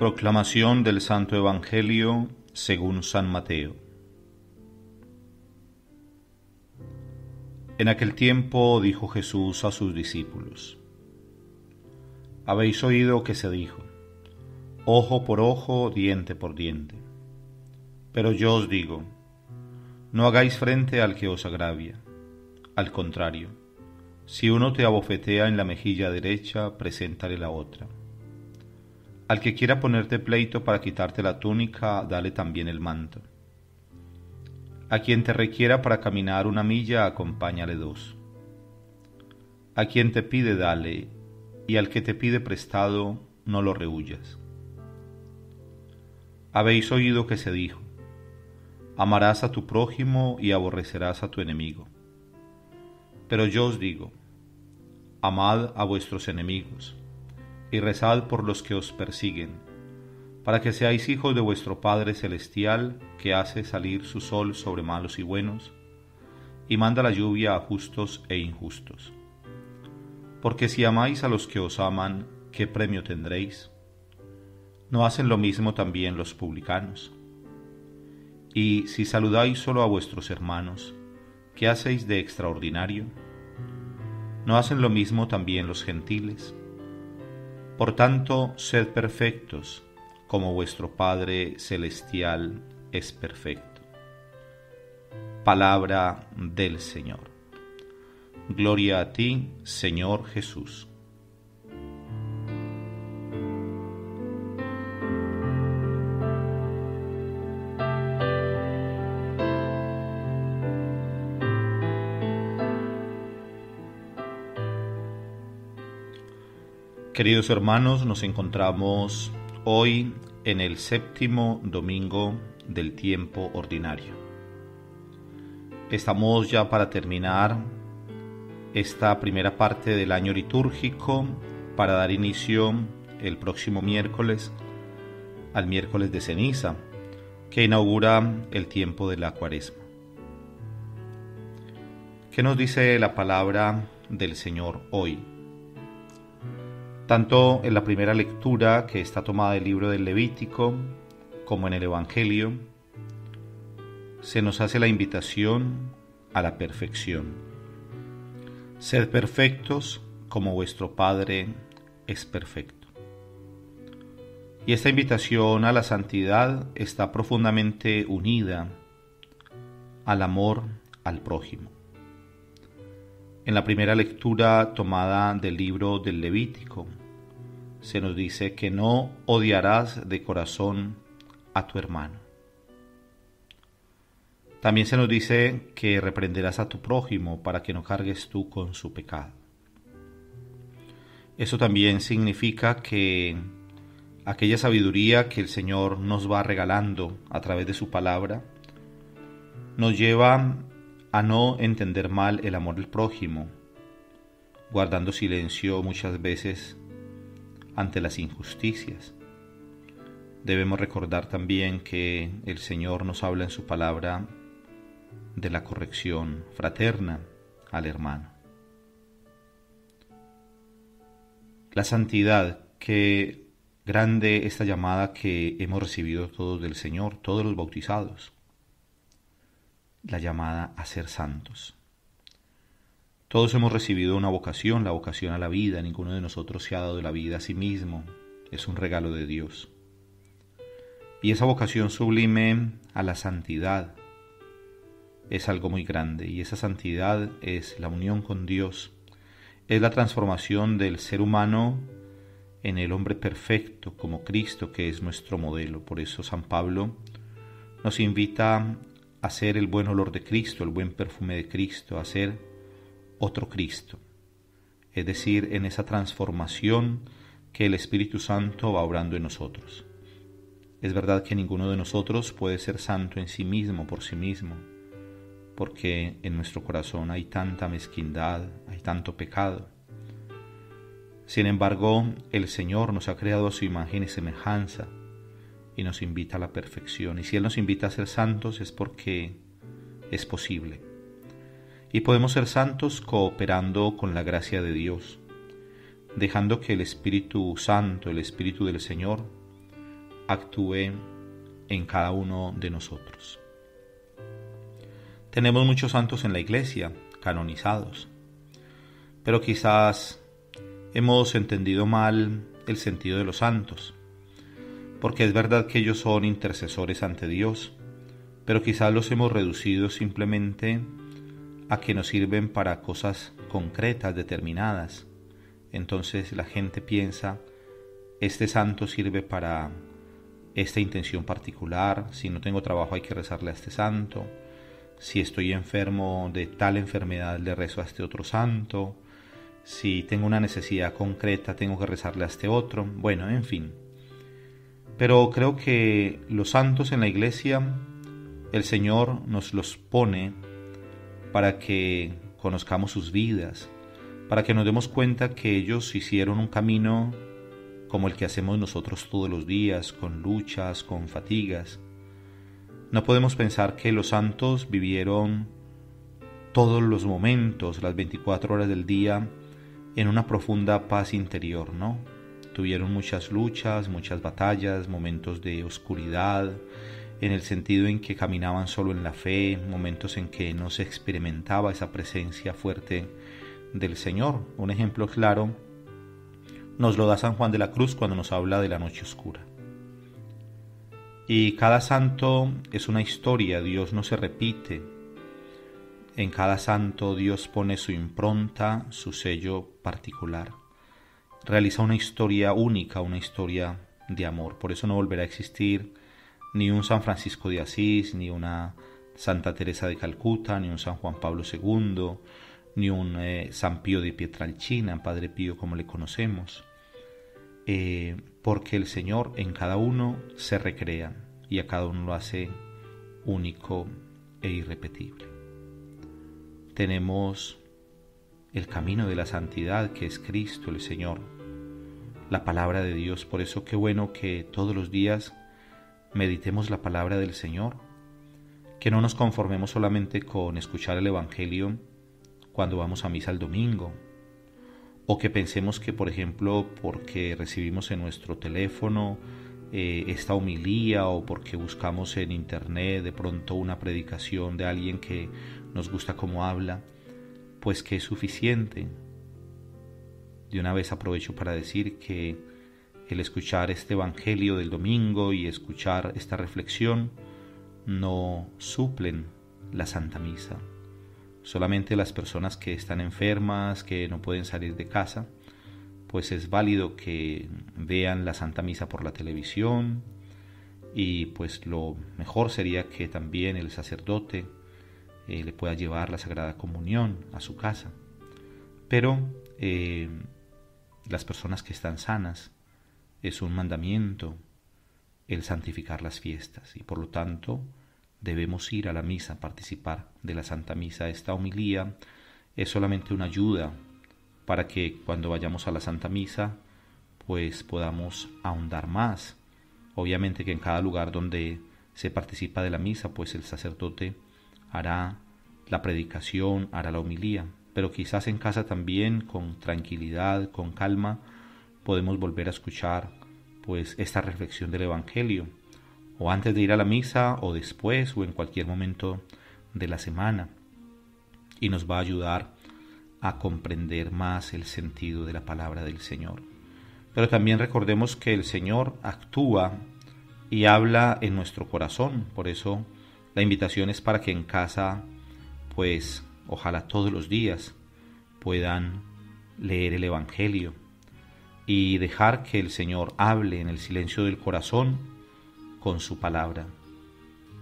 Proclamación del Santo Evangelio según San Mateo. En aquel tiempo dijo Jesús a sus discípulos, Habéis oído que se dijo, ojo por ojo, diente por diente. Pero yo os digo, no hagáis frente al que os agravia. Al contrario, si uno te abofetea en la mejilla derecha, preséntale la otra. Al que quiera ponerte pleito para quitarte la túnica, dale también el manto. A quien te requiera para caminar una milla, acompáñale dos. A quien te pide, dale, y al que te pide prestado, no lo rehuyas. Habéis oído que se dijo, amarás a tu prójimo y aborrecerás a tu enemigo. Pero yo os digo, amad a vuestros enemigos y rezad por los que os persiguen, para que seáis hijos de vuestro Padre Celestial, que hace salir su sol sobre malos y buenos, y manda la lluvia a justos e injustos. Porque si amáis a los que os aman, ¿qué premio tendréis? ¿No hacen lo mismo también los publicanos? Y si saludáis solo a vuestros hermanos, ¿qué hacéis de extraordinario? ¿No hacen lo mismo también los gentiles? Por tanto, sed perfectos, como vuestro Padre Celestial es perfecto. Palabra del Señor. Gloria a ti, Señor Jesús. Queridos hermanos, nos encontramos hoy en el séptimo domingo del tiempo ordinario. Estamos ya para terminar esta primera parte del año litúrgico para dar inicio el próximo miércoles al miércoles de ceniza, que inaugura el tiempo de la cuaresma. ¿Qué nos dice la palabra del Señor hoy? Tanto en la primera lectura que está tomada del libro del Levítico como en el Evangelio, se nos hace la invitación a la perfección. Sed perfectos como vuestro Padre es perfecto. Y esta invitación a la santidad está profundamente unida al amor al prójimo. En la primera lectura tomada del libro del Levítico, se nos dice que no odiarás de corazón a tu hermano. También se nos dice que reprenderás a tu prójimo para que no cargues tú con su pecado. Eso también significa que aquella sabiduría que el Señor nos va regalando a través de su palabra nos lleva a no entender mal el amor del prójimo, guardando silencio muchas veces ante las injusticias. Debemos recordar también que el Señor nos habla en su palabra de la corrección fraterna al hermano. La santidad, que grande esta llamada que hemos recibido todos del Señor, todos los bautizados, la llamada a ser santos. Todos hemos recibido una vocación, la vocación a la vida. Ninguno de nosotros se ha dado la vida a sí mismo. Es un regalo de Dios. Y esa vocación sublime a la santidad es algo muy grande. Y esa santidad es la unión con Dios. Es la transformación del ser humano en el hombre perfecto como Cristo, que es nuestro modelo. Por eso San Pablo nos invita a ser el buen olor de Cristo, el buen perfume de Cristo, a ser otro Cristo, es decir, en esa transformación que el Espíritu Santo va obrando en nosotros. Es verdad que ninguno de nosotros puede ser santo en sí mismo, por sí mismo, porque en nuestro corazón hay tanta mezquindad, hay tanto pecado. Sin embargo, el Señor nos ha creado a su imagen y semejanza y nos invita a la perfección. Y si Él nos invita a ser santos es porque es posible y podemos ser santos cooperando con la gracia de Dios, dejando que el Espíritu Santo, el Espíritu del Señor, actúe en cada uno de nosotros. Tenemos muchos santos en la iglesia, canonizados, pero quizás hemos entendido mal el sentido de los santos, porque es verdad que ellos son intercesores ante Dios, pero quizás los hemos reducido simplemente a que nos sirven para cosas concretas, determinadas. Entonces la gente piensa, este santo sirve para esta intención particular, si no tengo trabajo hay que rezarle a este santo, si estoy enfermo de tal enfermedad le rezo a este otro santo, si tengo una necesidad concreta tengo que rezarle a este otro, bueno, en fin. Pero creo que los santos en la iglesia, el Señor nos los pone para que conozcamos sus vidas, para que nos demos cuenta que ellos hicieron un camino como el que hacemos nosotros todos los días, con luchas, con fatigas. No podemos pensar que los santos vivieron todos los momentos, las 24 horas del día, en una profunda paz interior, ¿no? Tuvieron muchas luchas, muchas batallas, momentos de oscuridad, en el sentido en que caminaban solo en la fe, momentos en que no se experimentaba esa presencia fuerte del Señor. Un ejemplo claro nos lo da San Juan de la Cruz cuando nos habla de la noche oscura. Y cada santo es una historia, Dios no se repite. En cada santo Dios pone su impronta, su sello particular. Realiza una historia única, una historia de amor. Por eso no volverá a existir ni un San Francisco de Asís, ni una Santa Teresa de Calcuta, ni un San Juan Pablo II, ni un eh, San Pío de Pietralcina, Padre Pío como le conocemos, eh, porque el Señor en cada uno se recrea y a cada uno lo hace único e irrepetible. Tenemos el camino de la santidad que es Cristo el Señor, la palabra de Dios, por eso qué bueno que todos los días meditemos la palabra del Señor, que no nos conformemos solamente con escuchar el Evangelio cuando vamos a misa el domingo, o que pensemos que, por ejemplo, porque recibimos en nuestro teléfono eh, esta homilía o porque buscamos en internet de pronto una predicación de alguien que nos gusta cómo habla, pues que es suficiente. De una vez aprovecho para decir que el escuchar este Evangelio del domingo y escuchar esta reflexión no suplen la Santa Misa. Solamente las personas que están enfermas, que no pueden salir de casa, pues es válido que vean la Santa Misa por la televisión y pues lo mejor sería que también el sacerdote eh, le pueda llevar la Sagrada Comunión a su casa. Pero eh, las personas que están sanas, es un mandamiento el santificar las fiestas y por lo tanto debemos ir a la misa, participar de la Santa Misa. Esta homilía es solamente una ayuda para que cuando vayamos a la Santa Misa pues podamos ahondar más. Obviamente que en cada lugar donde se participa de la misa pues el sacerdote hará la predicación, hará la homilía, pero quizás en casa también con tranquilidad, con calma, podemos volver a escuchar pues esta reflexión del Evangelio, o antes de ir a la misa, o después, o en cualquier momento de la semana, y nos va a ayudar a comprender más el sentido de la palabra del Señor. Pero también recordemos que el Señor actúa y habla en nuestro corazón, por eso la invitación es para que en casa, pues ojalá todos los días puedan leer el Evangelio, y dejar que el Señor hable en el silencio del corazón con su palabra,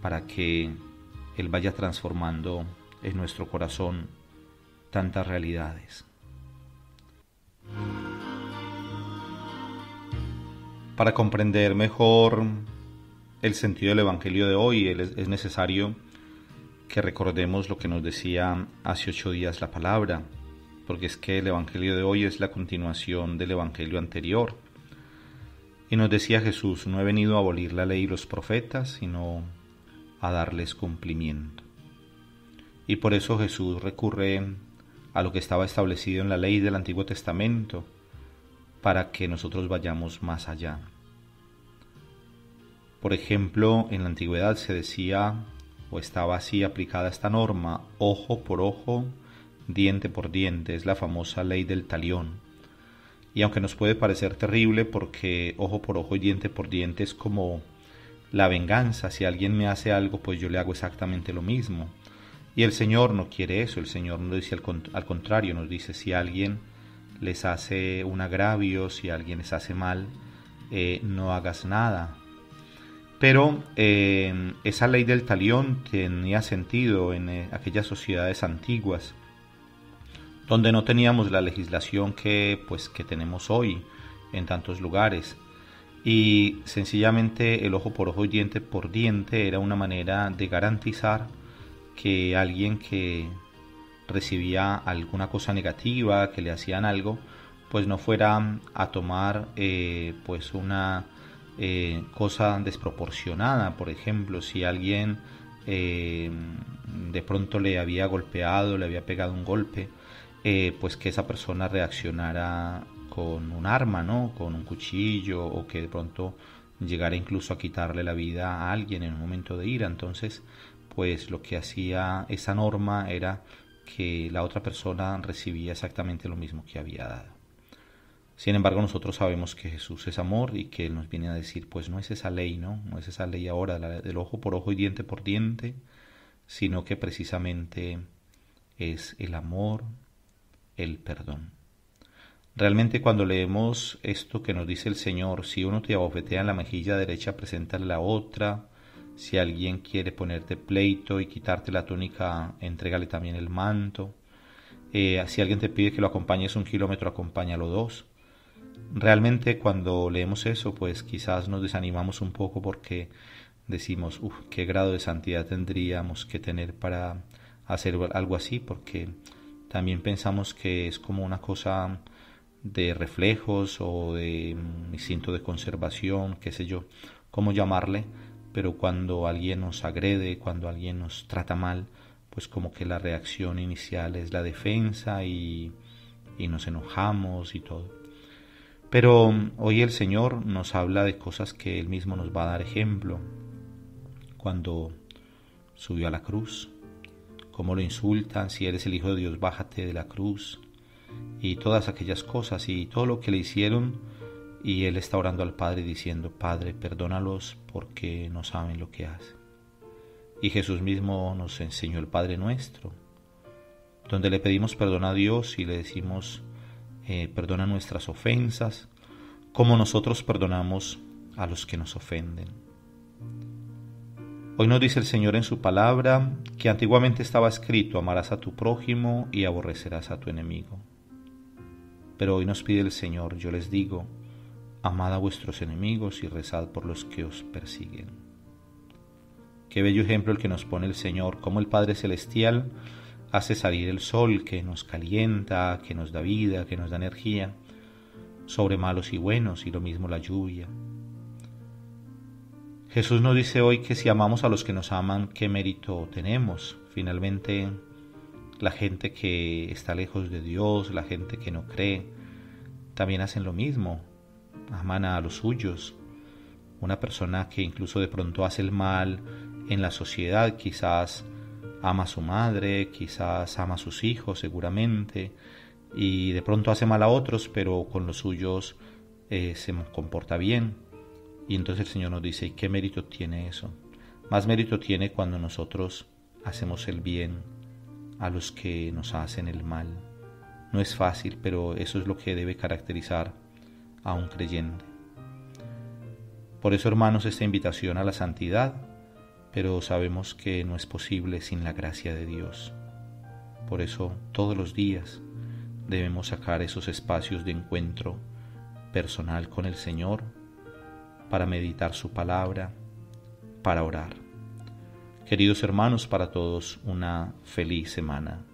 para que Él vaya transformando en nuestro corazón tantas realidades. Para comprender mejor el sentido del Evangelio de hoy es necesario que recordemos lo que nos decía hace ocho días la palabra, porque es que el Evangelio de hoy es la continuación del Evangelio anterior. Y nos decía Jesús, no he venido a abolir la ley y los profetas, sino a darles cumplimiento. Y por eso Jesús recurre a lo que estaba establecido en la ley del Antiguo Testamento, para que nosotros vayamos más allá. Por ejemplo, en la antigüedad se decía o estaba así aplicada esta norma, ojo por ojo, diente por diente, es la famosa ley del talión. Y aunque nos puede parecer terrible porque ojo por ojo y diente por diente es como la venganza, si alguien me hace algo, pues yo le hago exactamente lo mismo. Y el Señor no quiere eso, el Señor nos dice al, contrario, nos dice si alguien les hace un agravio, si alguien les hace mal, eh, no hagas nada. Pero eh, esa ley del talión tenía sentido en eh, aquellas sociedades antiguas, donde no teníamos la legislación que, pues, que tenemos hoy en tantos lugares. Y sencillamente el ojo por ojo y diente por diente era una manera de garantizar que alguien que recibía alguna cosa negativa, que le hacían algo, pues no fuera a tomar eh, pues una eh, cosa desproporcionada. Por ejemplo, si alguien eh, de pronto le había golpeado, le había pegado un golpe, pues que esa persona reaccionara con un arma, ¿no? Con un cuchillo o que de pronto llegara incluso a quitarle la vida a alguien en un momento de ira. Entonces, pues lo que hacía esa norma era que la otra persona recibía exactamente lo mismo que había dado. Sin embargo, nosotros sabemos que Jesús es amor y que Él nos viene a decir, pues no es esa ley, ¿no? No es esa ley ahora del ojo por ojo y diente por diente, sino que precisamente es el amor, el perdón. Realmente cuando leemos esto que nos dice el Señor, si uno te abofetea en la mejilla derecha, preséntale la otra, si alguien quiere ponerte pleito y quitarte la túnica, entrégale también el manto. Eh, si alguien te pide que lo acompañes un kilómetro, acompáñalo dos. Realmente cuando leemos eso, pues quizás nos desanimamos un poco porque decimos, uff, qué grado de santidad tendríamos que tener para hacer algo así, porque también pensamos que es como una cosa de reflejos o de instinto de conservación, qué sé yo, cómo llamarle, pero cuando alguien nos agrede, cuando alguien nos trata mal, pues como que la reacción inicial es la defensa y, nos enojamos y todo. Pero hoy el Señor nos habla de cosas que Él mismo nos va a dar ejemplo. Cuando subió a la cruz, cómo lo insultan, si eres el Hijo de Dios, bájate de la cruz, y todas aquellas cosas y todo lo que le hicieron y él está orando al Padre diciendo, Padre, perdónalos porque no saben lo que hacen. Y Jesús mismo nos enseñó el Padre nuestro, donde le pedimos perdón a Dios y le decimos, eh, perdona nuestras ofensas, como nosotros perdonamos a los que nos ofenden. Hoy nos dice el Señor en su palabra que antiguamente estaba escrito, amarás a tu prójimo y aborrecerás a tu enemigo. Pero hoy nos pide el Señor, yo les digo, amad a vuestros enemigos y rezad por los que os persiguen. Qué bello ejemplo el que nos pone el Señor, como el Padre Celestial hace salir el sol que nos calienta, que nos da vida, que nos da energía, sobre malos y buenos, y lo mismo la lluvia. Jesús nos dice hoy que si amamos a los que nos aman, ¿qué mérito tenemos? Finalmente, la gente que está lejos de Dios, la gente que no cree, también hacen lo mismo, aman a los suyos. Una persona que incluso de pronto hace el mal en la sociedad, quizás ama a su madre, quizás ama a sus hijos seguramente, y de pronto hace mal a otros, pero con los suyos eh, se comporta bien. Y entonces el Señor nos dice, ¿y qué mérito tiene eso? Más mérito tiene cuando nosotros hacemos el bien a los que nos hacen el mal. No es fácil, pero eso es lo que debe caracterizar a un creyente. Por eso, hermanos, esta invitación a la santidad, pero sabemos que no es posible sin la gracia de Dios. Por eso, todos los días debemos sacar esos espacios de encuentro personal con el Señor para meditar su palabra, para orar. Queridos hermanos, para todos una feliz semana.